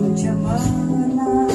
por te amar.